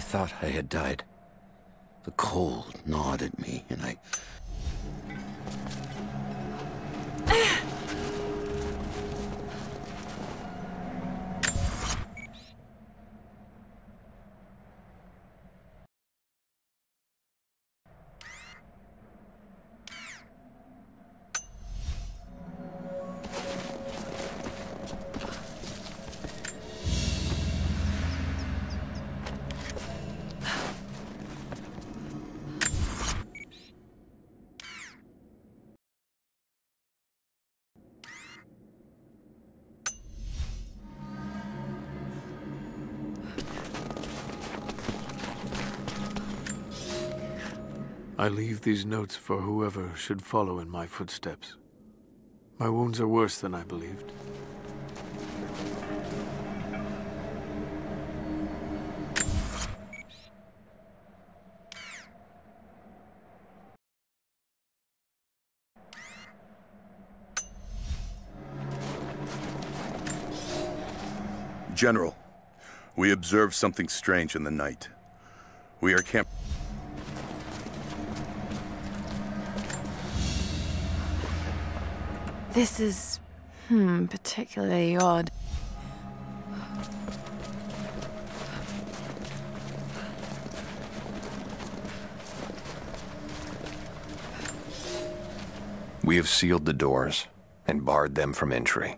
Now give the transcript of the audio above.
thought I had died. The cold gnawed at me, and I... I leave these notes for whoever should follow in my footsteps. My wounds are worse than I believed. General, we observed something strange in the night. We are camp... This is, hmm, particularly odd. We have sealed the doors and barred them from entry.